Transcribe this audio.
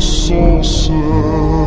so sad.